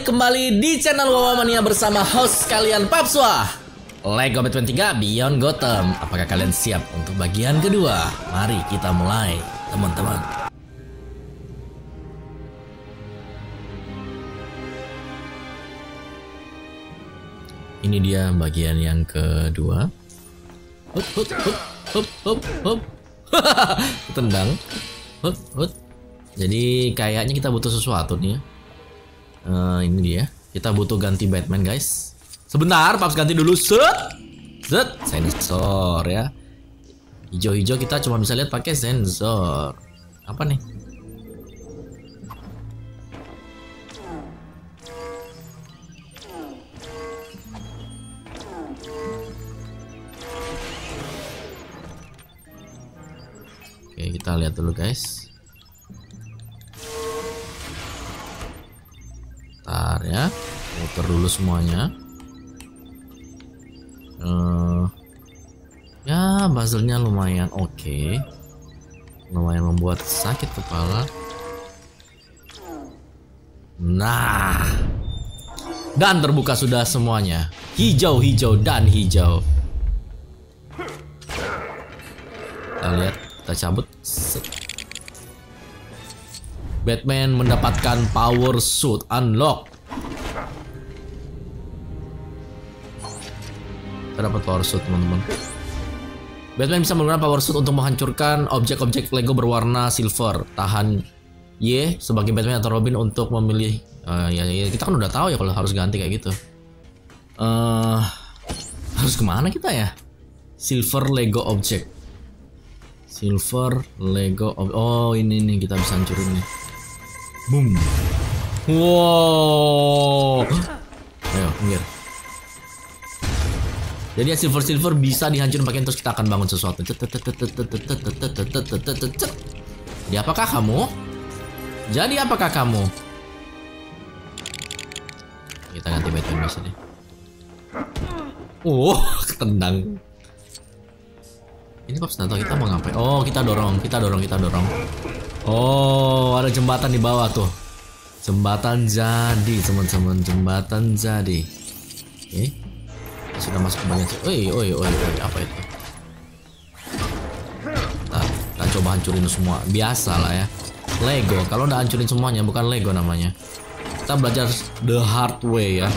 balik kembali di channel Wawamania bersama host kalian Papswa Lego Batman 3 Beyond Gotham Apakah kalian siap untuk bagian kedua? Mari kita mulai teman-teman Ini dia bagian yang kedua Hup, hup, hup, hup, hup, hup. Tendang Hup, hup. Jadi kayaknya kita butuh sesuatu nih ya Eh, ini dia. Kita butuh ganti Batman, guys. Sebentar, Paps ganti dulu. Set. Set. Sensor ya. Hijau-hijau kita cuma bisa lihat pakai sensor. Apa nih? Oke, kita lihat dulu, guys. Semuanya. Eh, ya, puzzle-nya lumayan oke. Lumayan membuat sakit kepala. Nah, dan terbuka sudah semuanya. Hijau, hijau, dan hijau. Kita lihat, kita cabut. Batman mendapatkan power suit unlock. Kita dapat power suit teman-teman. Batman bisa menggunakan power suit untuk menghancurkan objek-objek Lego berwarna silver. Tahan Y sebagai Batman atau Robin untuk memilih. Eh, ya, ya, kita kan udah tahu ya kalau harus ganti kayak gitu. Eh, harus ke mana kita ya? Silver Lego object. Silver Lego ob- Oh ini nih kita bisa hancurin nih. Boom. Wow. Ayo, minggir. Jadi silver silver bisa dihancurin pakai terus kita akan bangun sesuatu. Jadi apakah kamu? Jadi apakah kamu? Kita ganti baju di sini. Oh, ketendang. Ini pas Nato kita mau ngapain? Oh, kita dorong, kita dorong, kita dorong. Oh, ada jembatan di bawah tuh. Jembatan jadi, teman-teman, jembatan jadi. Oke sudah masuk bagian sini. Oi, oi, oi, oi, apa itu? Nah, kita coba hancurin semua. Biasa lah ya. Lego. Kalau udah hancurin semuanya, bukan Lego namanya. Kita belajar the hard way ya.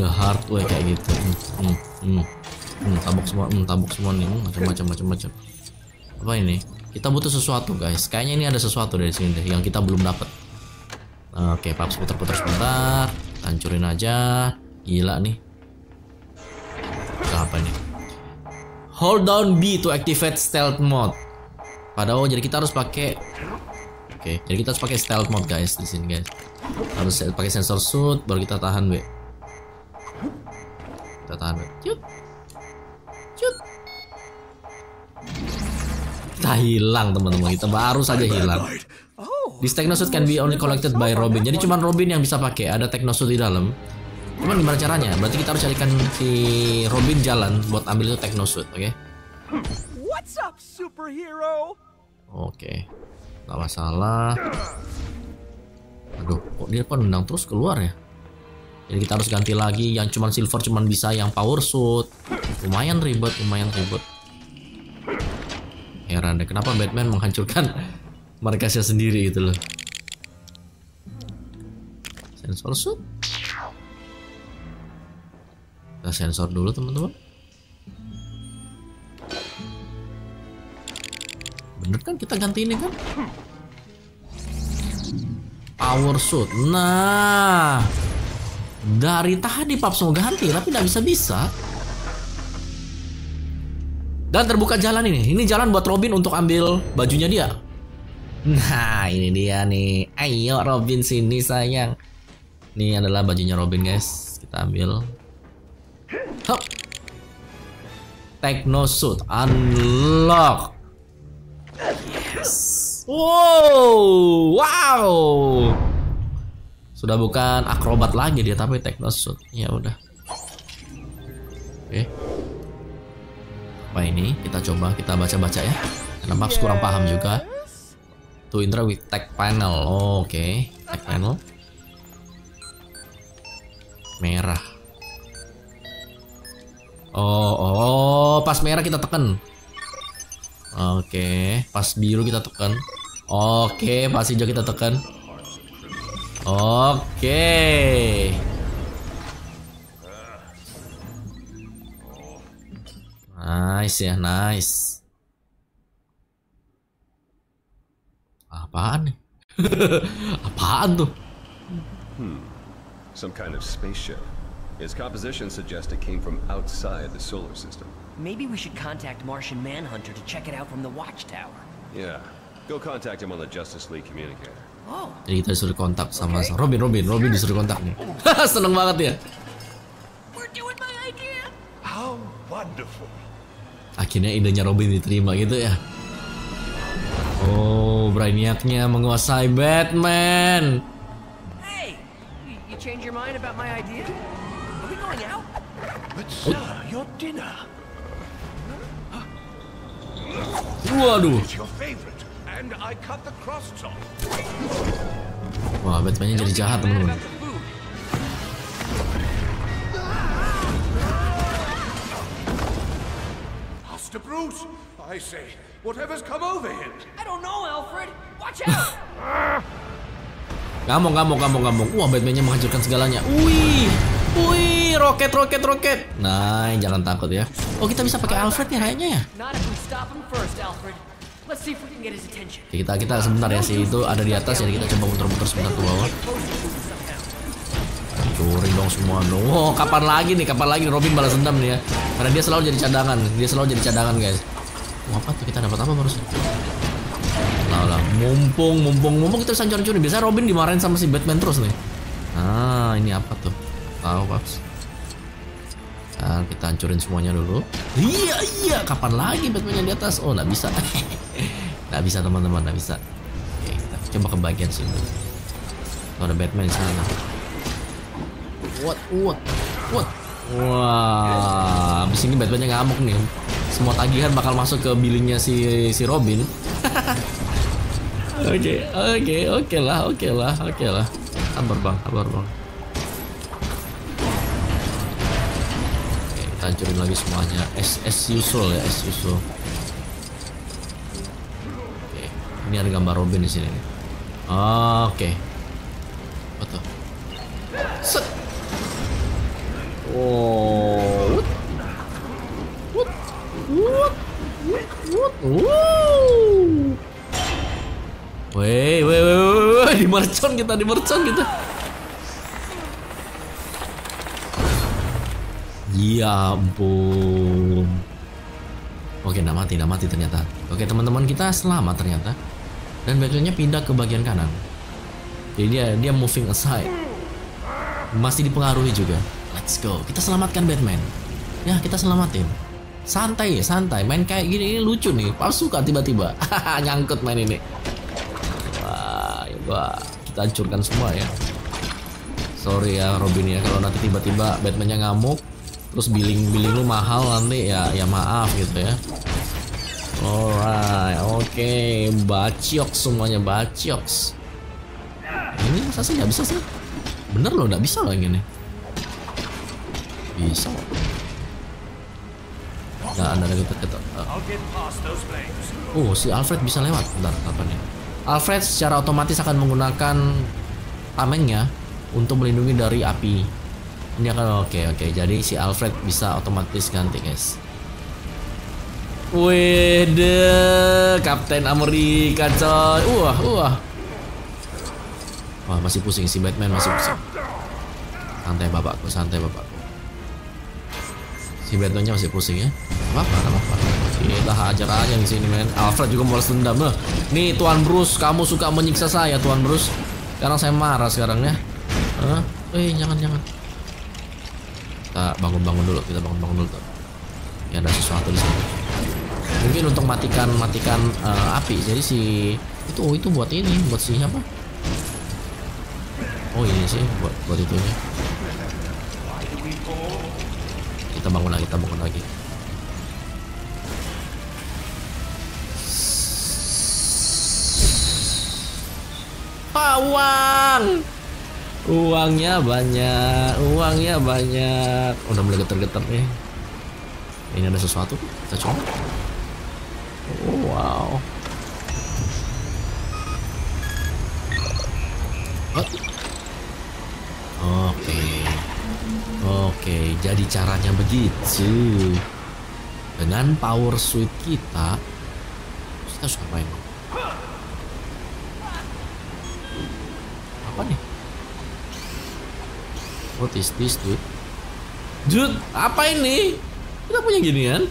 The hard way kayak gitu. Hmm, hmm, hmm. Hmm, tabuk semua, hmm, tabuk semua nih, hmm, macam-macam, macam-macam. Apa ini? Kita butuh sesuatu, guys. Kayaknya ini ada sesuatu dari sini deh, yang kita belum dapat. Oke, paps putar-putar sebentar, hancurin aja. Gila nih. Apa nih? Hold down B to activate stealth mode. Padahal jadi kita harus pakai Oke, jadi kita harus pakai stealth mode guys di sini guys. Harus pakai sensor suit baru kita tahan, be. Kita tahan, be. Cuk. Cut. Kita hilang teman-teman kita baru saja hilang. This technosuit can be only collected by Robin. Jadi cuma Robin yang bisa pakai. Ada technosuit di dalam. Cuman gimana caranya? Berarti kita harus carikan si Robin jalan buat ambil itu technosuit, oke? What's up, superhero? Oke. Gak masalah. Aduh, kok dia kok nendang terus keluar ya? Jadi kita harus ganti lagi yang cuman silver cuman bisa yang power suit. Lumayan ribet, lumayan ribet. Heran deh kenapa Batman menghancurkan markasnya sendiri gitu loh. Sensor suit. Kita sensor dulu teman-teman. Bener kan kita ganti ini kan? Power suit. Nah, dari tadi Paps mau ganti tapi nggak bisa bisa. Dan terbuka jalan ini. Ini jalan buat Robin untuk ambil bajunya dia. Nah, ini dia nih. Ayo Robin sini sayang. Ini adalah bajunya Robin guys. Kita ambil. Hop. Technosuit unlock. Yes. Wow, wow. Sudah bukan akrobat lagi dia tapi technosuit. Ya udah. Oke. Apa ini? Kita coba kita baca-baca ya. Karena Babs kurang paham juga. To interact with tech panel. Oh, Oke, tech panel. Merah. Oh, oh, pas merah kita tekan. Oke, pas biru kita tekan. Oke, pas hijau kita tekan. Oke. Nice ya, nice. Apaan nih? Apaan tuh? Some kind of spaceship. Its composition suggests it came from outside the solar system. Maybe we should contact Martian Manhunter to check it out from the watchtower. Yeah. Go contact him on the Justice League communicator. Oh, Jadi kita disuruh kontak sama Robin, Robin, Robin disuruh kontak nih. Seneng banget ya. we're doing my idea! How wonderful. Akhirnya idenya Robin diterima gitu ya. Oh, Brainiacnya menguasai Batman. Hey! You, you change your mind about my idea? Going out? But sir, your dinner Waduh. is your favorite, and I cut the crust off. Wah, Batmannya jadi jahat food. Master Bruce, I say, whatever's come over him. I don't know, Alfred! Watch out! Ngamuk, ngamuk, ngamuk, ngamuk. Wah, Batmannya menghancurkan segalanya. Wih, wih, roket, roket, roket. Nah, jangan takut ya. Oh, kita bisa pakai Alfred nih kayaknya ya. Kita kita sebentar ya sih itu ada di atas jadi kita coba muter-muter sebentar ke bawah. Curi dong semua dong. Oh, kapan lagi nih? Kapan lagi Robin balas dendam nih ya? Karena dia selalu jadi cadangan. Dia selalu jadi cadangan, guys. Wah, apa tuh kita dapat apa barusan? Lah lah, mumpung mumpung mumpung kita bisa curi-curi. Biasa Robin dimarahin sama si Batman terus nih. Ah, ini apa tuh? Tahu, Paps. Nah, kita hancurin semuanya dulu. Iya, iya. Kapan lagi Batman di atas? Oh, nggak bisa. nggak bisa, teman-teman. Nggak bisa. Oke, kita coba ke bagian sini. Tuh, ada Batman di sana. What? What? What? Wah, abis ini Batman-nya ngamuk nih. Semua tagihan bakal masuk ke billingnya si si Robin. Oke, oke, oke lah, oke lah, oke lah. Sabar bang, sabar bang. Kita hancurin lagi semuanya. As, as usual ya, as usual. Oke, ini ada gambar Robin di sini. nih. Oke. Apa tuh? Set. Oh. What? What? What? What? Weh, weh, weh, weh, weh, di mercon kita, di mercon kita. Ya ampun. Oke, nggak mati, nggak mati ternyata. Oke, teman-teman kita selamat ternyata. Dan Batman-nya pindah ke bagian kanan. Jadi dia dia moving aside. Masih dipengaruhi juga. Let's go. Kita selamatkan Batman. Ya, kita selamatin. Santai, santai. Main kayak gini ini lucu nih. Palsu kan tiba-tiba. Nyangkut main ini. Wah, ya. Kita hancurkan semua ya. Sorry ya Robin ya kalau nanti tiba-tiba Batman-nya ngamuk terus billing billing lu mahal nanti ya ya maaf gitu ya. Alright, oke, baciok semuanya baciok. Ini masa sih nggak bisa sih? Bener loh, nggak bisa loh yang ini. Bisa. Nah, ada those flames. Oh, si Alfred bisa lewat. Bentar, kapan ya? Alfred secara otomatis akan menggunakan tamengnya untuk melindungi dari api. Ini akan oke oke. Jadi si Alfred bisa otomatis ganti guys. Wede, Kapten Amerika coy. Wah, wah. Wah, masih pusing si Batman masih pusing. Santai bapakku, santai bapakku. Si Batman-nya masih pusing ya. Apa apa, apa. Kita hajar aja di sini men. Alfred juga balas dendam. Nah, nih Tuan Bruce, kamu suka menyiksa saya Tuan Bruce. Sekarang saya marah sekarang ya. Hah? Eh, jangan jangan. Kita bangun-bangun dulu, kita bangun-bangun dulu. Ya ada sesuatu di sini. Mungkin untuk matikan matikan eh, api. Jadi si itu oh, itu buat ini, buat si apa? Oh ini sih buat buat itunya. Kita bangun lagi, kita bangun lagi. Pawang. Uangnya banyak, uangnya banyak. Udah mulai geter-geter nih. Ini ada sesuatu, kita coba. Oh, wow. Oke. Oke, jadi caranya begitu. Dengan power suit kita, kita harus ngapain? Apa nih? What is this, dude? Dude, apa ini? Kita punya ginian?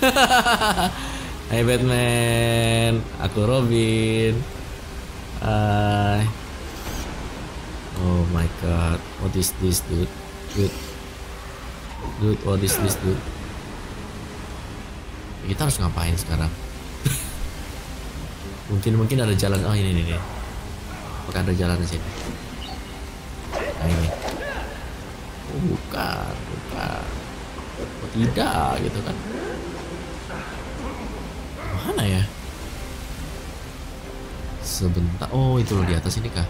Hai Batman, aku Robin. Hai. Oh my god, what is this, dude? Dude, dude, what is this, dude? Kita harus ngapain sekarang? mungkin mungkin ada jalan. Oh ini ini. Apakah ada jalan di sini? Nah ini. Bukan, bukan. Tidak gitu kan? Mana ya? Sebentar. Oh itu loh di atas ini kah?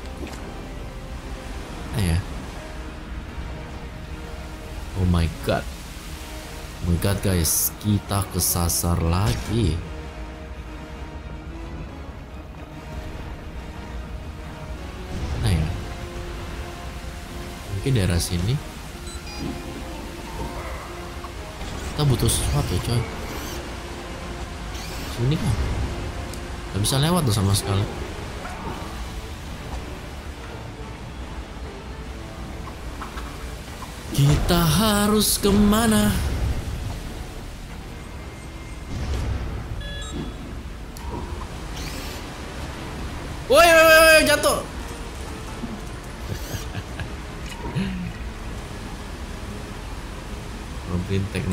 Mana ya? Oh my god. Oh my god guys, kita kesasar lagi. Mana ya? Mungkin daerah sini. Kita butuh sesuatu coy. Sini kan? Gak bisa lewat tuh sama sekali. Kita harus ke mana?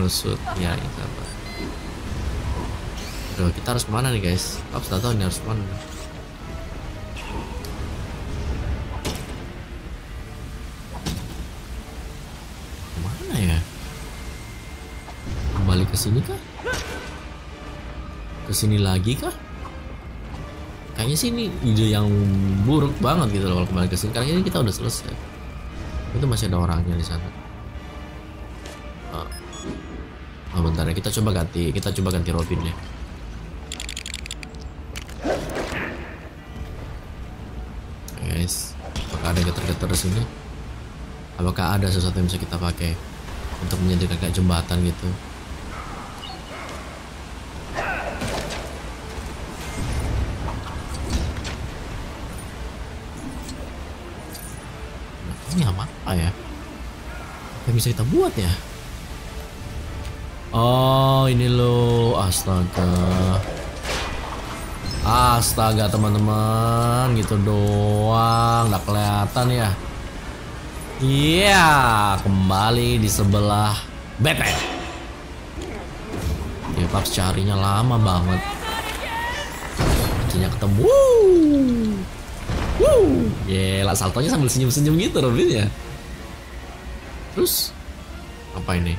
Technosuit, ya itu apa? Aduh, kita harus ke mana nih guys? Sudah tahu ini harus ke mana. Ke mana ya? Kembali ke sini kah? Ke sini lagi kah? Kayaknya sih ini ide yang buruk banget gitu loh kalau kembali ke sini. Karena ini kita udah selesai. Itu masih ada orangnya di sana. Oh, bentar ya, kita coba ganti, kita coba ganti Robin ya. Guys, apakah ada getar-getar di sini? Apakah ada sesuatu yang bisa kita pakai untuk menjadikan kayak jembatan gitu? Ini apa ya? Yang bisa kita buat ya? Oh ini loh astaga. Astaga teman-teman. Gitu doang. Nggak kelihatan ya. Iya kembali di sebelah Batman Ya Paps carinya lama banget. Akhirnya ketemu. Wuh. Gila saltonya sambil senyum-senyum gitu Robin ya. Terus Apa ini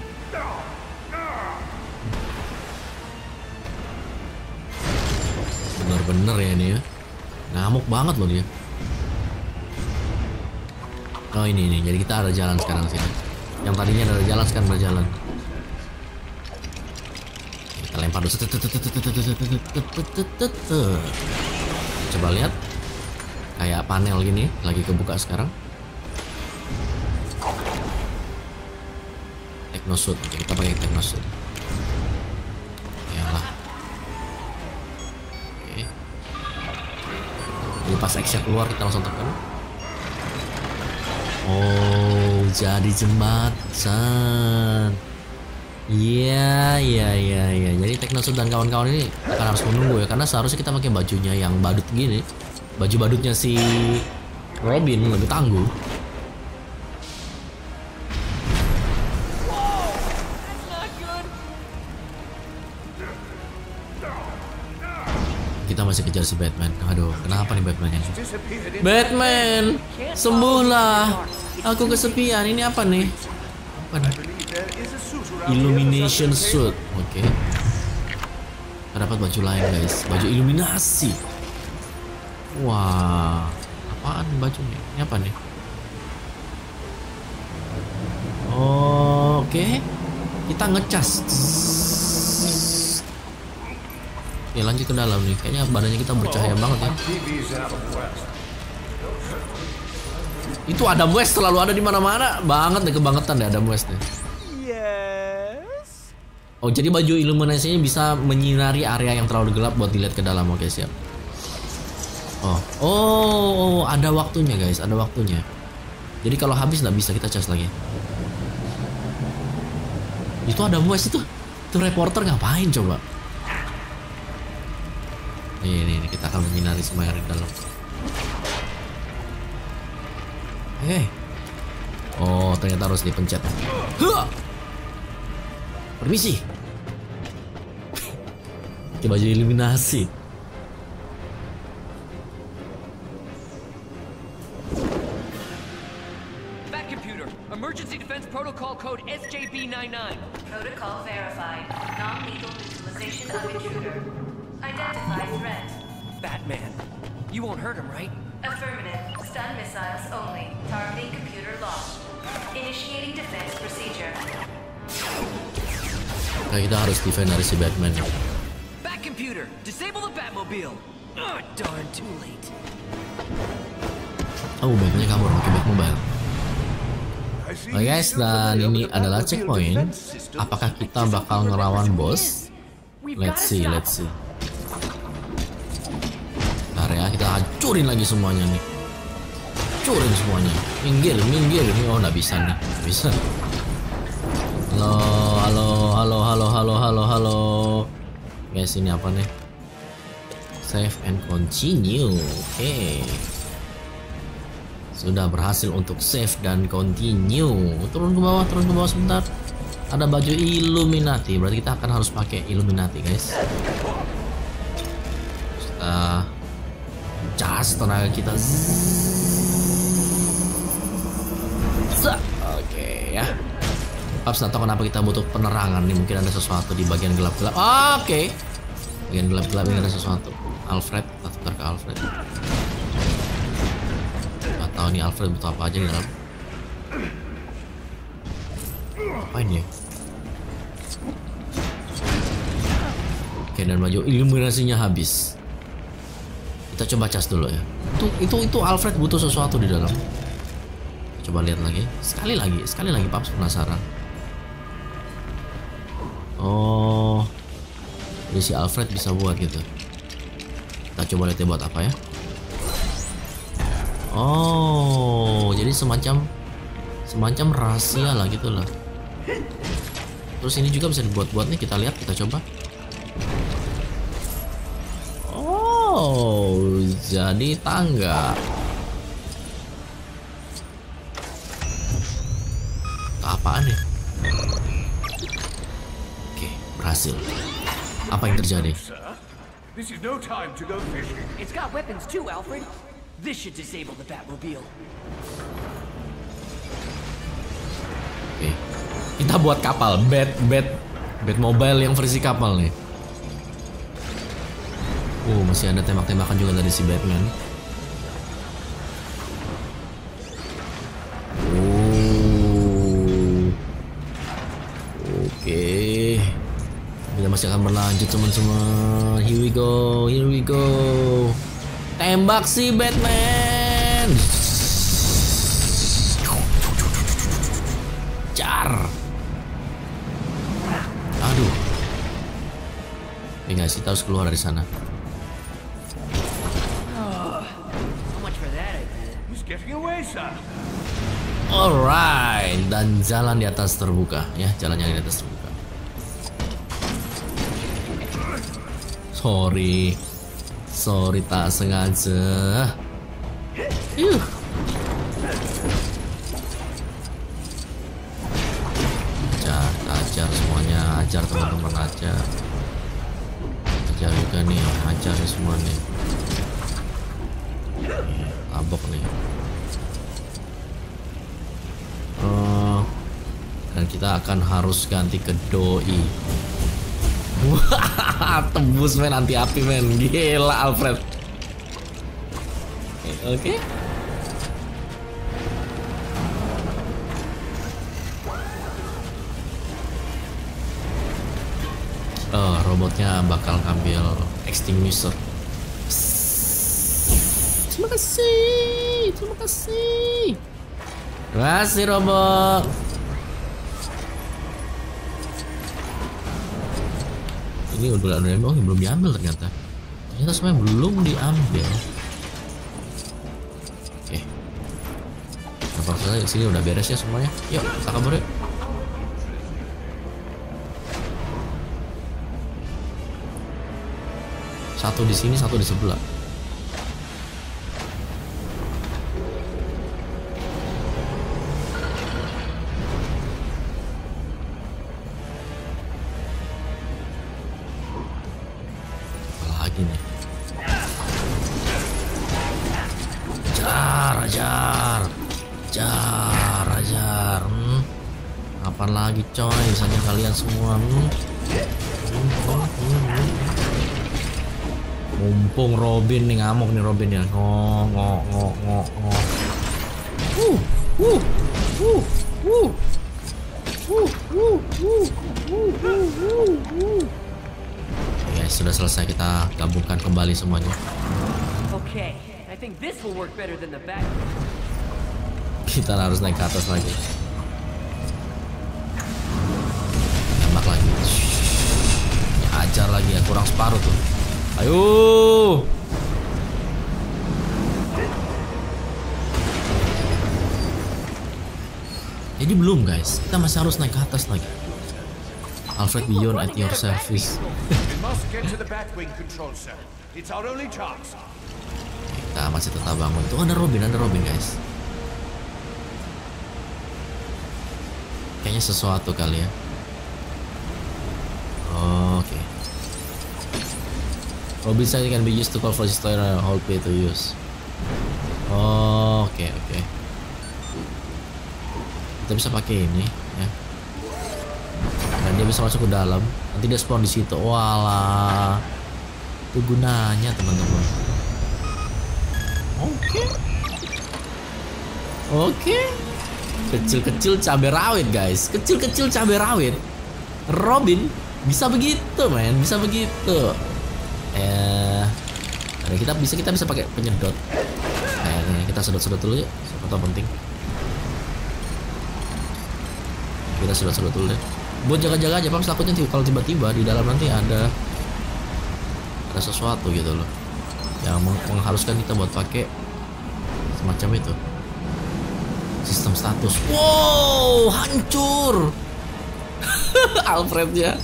Bener-bener ya ini ya Ngamuk banget loh dia Oh ini ini Jadi kita ada jalan sekarang sini Yang tadinya ada jalan sekarang ada jalan Kita lempar dulu Coba lihat Kayak panel gini Lagi kebuka sekarang Technosuit Kita pakai Technosuit Jadi pas action keluar kita langsung tekan. Oh jadi jembatan. Iya iya iya iya. Jadi Technosuit dan kawan-kawan ini akan harus menunggu ya Karena seharusnya kita pakai bajunya yang badut gini. Baju badutnya si Robin lebih tangguh masih kejar si Batman. Aduh kenapa nih Batman yang Batman Sembuhlah. Aku kesepian. Ini apa nih? Apa nih? Illumination suit. Oke. Kita dapat baju lain guys. Baju iluminasi. Wah Apaan nih bajunya? Ini apa nih? Oke. Kita ngecas. Ya lanjut ke dalam nih. Kayaknya badannya kita bercahaya banget ya. Itu Adam West selalu ada di mana-mana. Banget deh kebangetan deh Adam West deh. Yes. Oh jadi baju iluminasinya bisa menyinari area yang terlalu gelap buat dilihat ke dalam. Oke siap. Oh, oh, oh, ada waktunya guys, ada waktunya. Jadi kalau habis nggak bisa kita cas lagi. Itu ada West itu, itu reporter ngapain coba? Ini, ini, ini kita akan menyinari semua yang di dalam. Hei. Oh, ternyata harus dipencet. Huh! Permisi. Pakai baju eliminasi. Back computer. Emergency Defense Protocol Code SJB99. Protocol verified. Non-lethal neutralization of intruder. Identify threat. Batman. You won't hurt him, right? Affirmative. Stun missiles only. Targeting computer locked. Initiating defense procedure. Nah, kita harus defend dari si Batman. Back computer. Disable the Batmobile. Oh, darn, too late. Oh, Batmannya kabur pakai Batmobile. Oke guys, you dan ini adalah checkpoint. Apakah kita bakal ngelawan bos? Let's see, let's see. Hancurin lagi semuanya nih. Hancurin semuanya. Minggir, minggir. Oh nggak bisa nih, nggak bisa. Halo, halo, halo, halo, halo, halo, halo. Guys, ini apa nih? Save and continue. Oke. Sudah berhasil untuk save dan continue. Turun ke bawah, turun ke bawah sebentar. Ada baju Illuminati, berarti kita akan harus pakai Illuminati, guys. Cas tenaga kita. Oke ya. Paps nggak tahu kenapa kita butuh penerangan nih. Mungkin ada sesuatu di bagian gelap-gelap. Oke. Bagian gelap-gelap ini ada sesuatu. Alfred, kita ke Alfred. Gak tahu nih Alfred butuh apa aja di dalam. Apain ya? Oke dan baju iluminasinya habis. Kita coba cas dulu ya. Itu itu itu Alfred butuh sesuatu di dalam. Coba lihat lagi. Sekali lagi, sekali lagi Paps penasaran. Oh. Jadi si Alfred bisa buat gitu. Kita coba lihat dia buat apa ya. Oh, jadi semacam semacam rahasia lah gitu lah. Terus ini juga bisa dibuat-buat nih, kita lihat, kita coba. Oh, jadi tangga. Apaan nih? Oke, berhasil. Apa yang terjadi? This is no time to go fishing. It's got weapons too, Alfred. This should disable the Batmobile. Oke. Kita buat kapal, bed bed bed mobile yang versi kapal nih. Uh, masih ada tembak-tembakan juga dari si Batman. Oh. Oke. Masih akan berlanjut teman-teman. Here we go, here we go. Tembak si Batman. Jar. Aduh. Ya guys, kita harus keluar dari sana. Alright, dan jalan di atas terbuka ya, jalan yang di atas terbuka. Sorry, sorry tak sengaja. Yuh. Ajar, ajar semuanya, ajar teman-teman ajar. Ajar juga nih, ajar nih semua nih. Abok nih uh, dan kita akan harus ganti ke doi wah tembus men anti api men gila Alfred oke okay. Oh, robotnya bakal ngambil extinguisher. Terima kasih, terima kasih. Kasih robot. Ini udah ada oh, belum diambil ternyata. Ternyata semuanya belum diambil. Oke. Nah, saja sini udah beres ya semuanya. Yuk, kita kabur yuk. Satu di sini, satu di sebelah. Lagi coy? Misalnya kalian semua. Hmm. Mumpung Robin nih ngamuk nih Robin ya. Ngok ngok ngok ngok ngok. Uh, uh, uh, uh. Uh, uh, uh, uh, uh, uh. Ya sudah selesai kita gabungkan kembali semuanya. Okay, I think this will work better than the back. Kita harus naik ke atas lagi. Tembak lagi. Ya, ajar lagi ya kurang separuh tuh. Ayo. Jadi belum guys, kita masih harus naik ke atas lagi. Alfred Beyond at your service. Kita masih tetap bangun. Tuh ada Robin, ada Robin guys. Kayaknya sesuatu kali ya. Oke. Robin sign can be used to call for destroyer and hold P to use. Oke oke. Kita bisa pakai ini ya. Dan dia bisa masuk ke dalam. Nanti dia spawn di situ. Walah. Itu gunanya teman-teman. Oke. Oke. Kecil-kecil cabai rawit, guys. Kecil-kecil cabai rawit. Robin bisa begitu, men. Bisa begitu. Eh, kita bisa kita bisa pakai penyedot. Ini kita sedot-sedot dulu ya. Siapa tahu penting. Kita sedot-sedot dulu deh. Buat jaga-jaga aja, Pak. Takutnya kalau tiba-tiba di dalam nanti ada ada sesuatu gitu loh yang meng- mengharuskan kita buat pakai semacam itu sistem status wow hancur Alfrednya.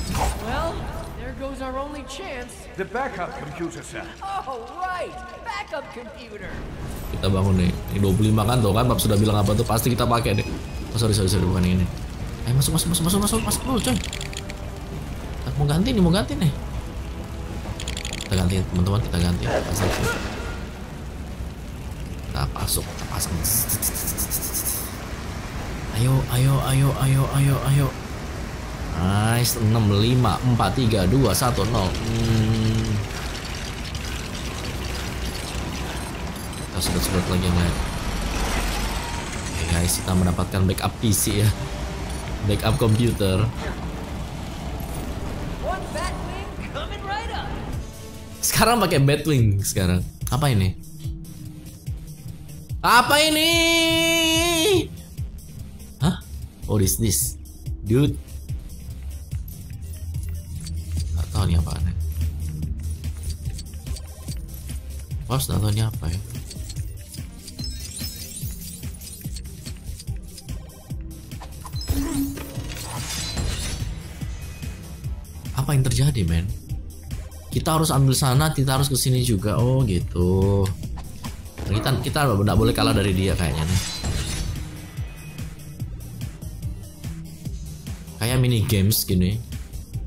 Well, there goes our only chance. The backup computer cell. Oh, right! Backup computer! kita bangun nih. Ini 25 kan tuh kan? Bab sudah bilang apa tuh? Pasti kita pakai deh oh, sorry sorry sorry bukan ini. Ayo masuk masuk masuk masuk masuk masuk dulu coy. Kita mau ganti nih mau ganti nih. Kita ganti teman-teman kita ganti. Pasang sini. kita masuk kita pasang. Ayo ayo ayo ayo ayo ayo nice 6 5 4 3 2 1 0 hmm. kita sedot-sedot lagi yang lain Oke guys kita mendapatkan backup PC ya. Backup komputer. Sekarang pakai Batwing sekarang. Apa ini? Apa ini? Hah? What is this. Dude Nggak tahu ini apa ya. Apa yang terjadi men? Kita harus ambil sana kita harus ke sini juga. Oh gitu. Kita kita nggak boleh kalah dari dia kayaknya nih. Kayak mini games gini.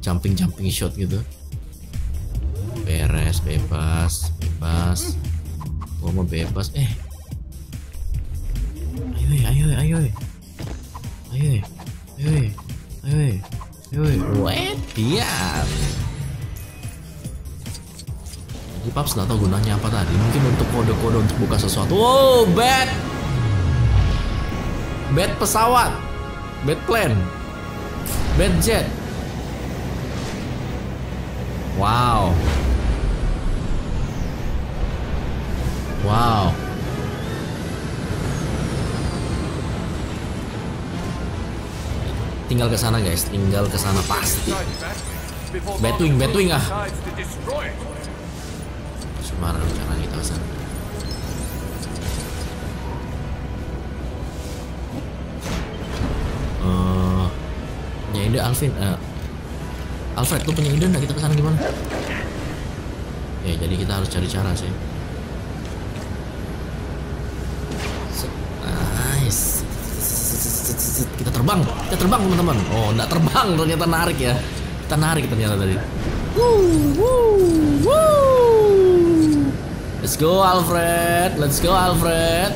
Jumping jumping shot gitu. Beres bebas bebas gua mau bebas eh ayo eh, ayo eh, ayo eh. ayo ayo ayo ayo wet diam Jadi Paps nggak tahu gunanya apa tadi. Mungkin untuk kode-kode untuk buka sesuatu. Wow, bed, bed pesawat, bed plane, bed jet. Wow. Tinggal ke sana guys, tinggal ke sana pasti. Before Batwing, Batwing ah. Sembarang cara kita ke sana. Eh, punya ide Alvin, eh, Alfred tuh punya ide kita ke sana gimana? Ya jadi kita harus cari cara sih. Kita terbang, kita terbang teman-teman. Oh, nggak terbang ternyata narik ya. Kita narik ternyata tadi. Woo, woo, woo. Let's go Alfred, let's go Alfred.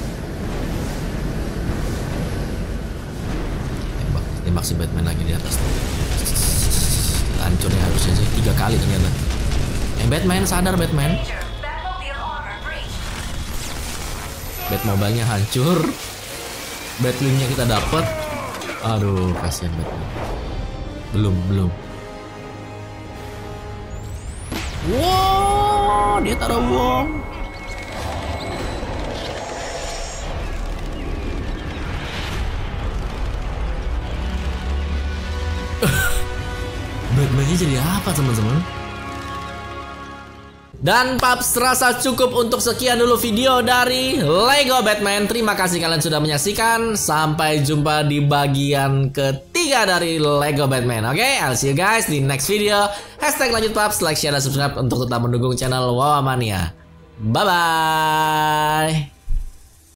Tembak, tembak si Batman lagi di atas. Hancur ya harusnya sih tiga kali ternyata. Eh Batman sadar Batman. Batmobile-nya hancur. Batwing-nya kita dapat. Aduh, kasihan Batman. Belum, belum. Wow, dia taruh wong. Batman-nya jadi apa teman-teman? Dan Paps rasa cukup untuk sekian dulu video dari Lego Batman. Terima kasih kalian sudah menyaksikan. Sampai jumpa di bagian ketiga dari Lego Batman. Oke, I'll see you guys di next video. Hashtag lanjut Paps, like, share, dan subscribe Untuk tetap mendukung channel Wawamania. Bye-bye